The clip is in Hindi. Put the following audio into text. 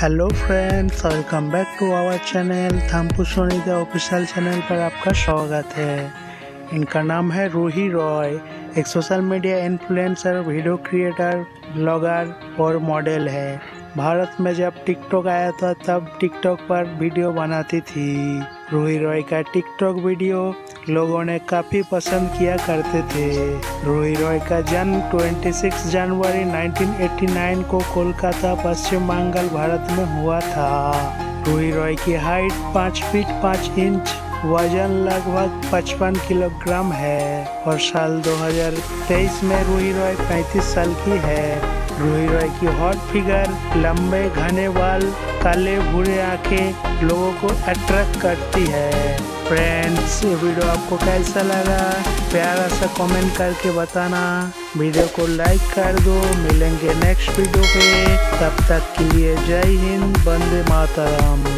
Hello friends welcome back to our channel थम्पू Soni सोनीदा ऑफिशियल चैनल पर आपका स्वागत है। इनका नाम है रूही रॉय एक social media influencer video creator blogger और मॉडल है। भारत में जब टिकटॉक आया था, तब टिकटॉक पर वीडियो बनाती थी। रूही रॉय का टिकटॉक वीडियो लोगों ने काफ़ी पसंद किया करते थे। रूही रॉय का जन्म 26 जनवरी 1989 को कोलकाता, पश्चिम बंगाल, भारत में हुआ था। रूही रॉय की हाइट 5 फीट 5 इंच वज़न लगभग 55 किलोग्राम है और साल 2023 में रूही रॉय 35 साल की है। रूही रॉय की हॉट फिगर, लंबे घने बाल काले भूरे आँखें लोगों को अट्रैक्ट करती है। फ्रेंड्स ये वीडियो आपको कैसा लगा? प्यारा सा कमेंट करके बताना। वीडियो को लाइक कर दो। मिलेंगे नेक्स्ट वीडियो पे। तब तक के लिए जय हिंद, वंदे मातरम।